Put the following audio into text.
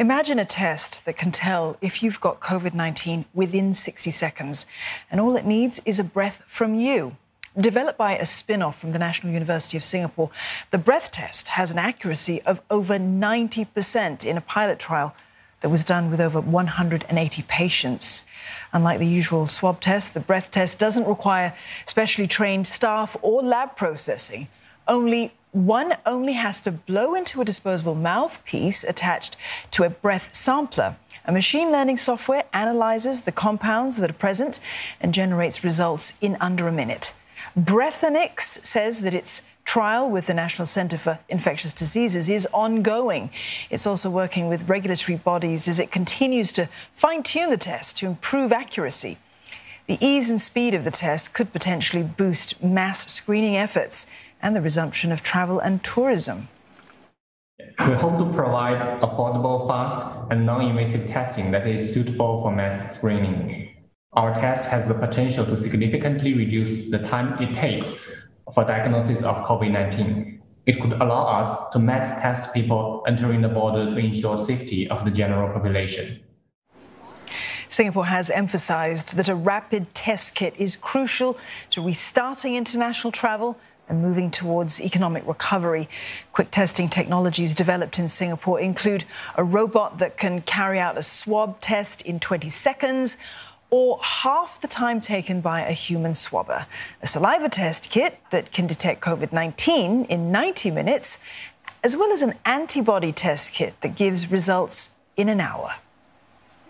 Imagine a test that can tell if you've got COVID 19 within 60 seconds, and all it needs is a breath from you. Developed by a spin off from the National University of Singapore, the breath test has an accuracy of over 90% in a pilot trial that was done with over 180 patients. Unlike the usual swab test, the breath test doesn't require specially trained staff or lab processing. Only one only has to blow into a disposable mouthpiece attached to a breath sampler. A machine learning software analyzes the compounds that are present and generates results in under a minute. Breathonix says that its trial with the National Centre for Infectious Diseases is ongoing. It's also working with regulatory bodies as it continues to fine tune the test to improve accuracy. The ease and speed of the test could potentially boost mass screening efforts and the resumption of travel and tourism. We hope to provide affordable, fast, and non-invasive testing that is suitable for mass screening. Our test has the potential to significantly reduce the time it takes for diagnosis of COVID-19. It could allow us to mass test people entering the border to ensure safety of the general population. Singapore has emphasized that a rapid test kit is crucial to restarting international travel and moving towards economic recovery. Quick testing technologies developed in Singapore include a robot that can carry out a swab test in 20 seconds or half the time taken by a human swabber, a saliva test kit that can detect COVID 19 in 90 minutes, as well as an antibody test kit that gives results in an hour.